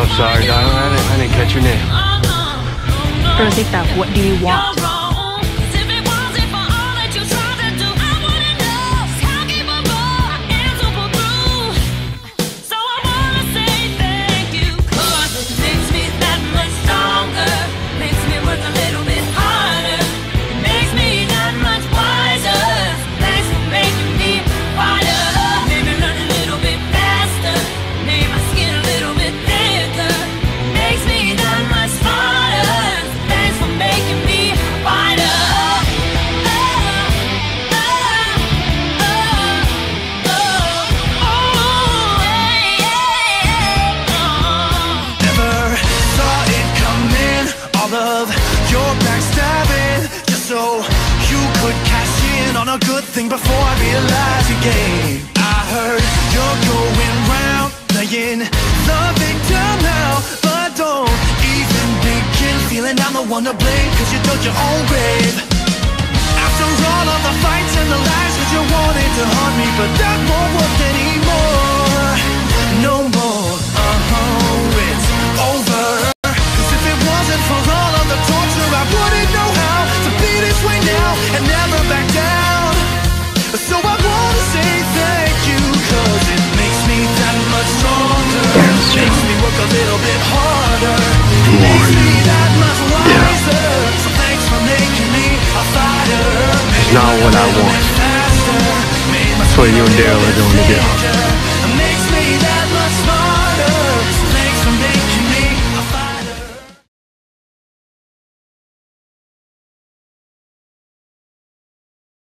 I'm sorry, darling. I didn't, I didn't catch your name. Trying what do you want? Coming. All of your backstabbing, just so you could cash in on a good thing before I realized your game. I heard you're going round playing the victim now, but don't even begin feeling I'm the one to blame, cause you dug your own grave. After all of the fights and the lies, cause you wanted to haunt not what I want. That's what you and Daryl are doing together.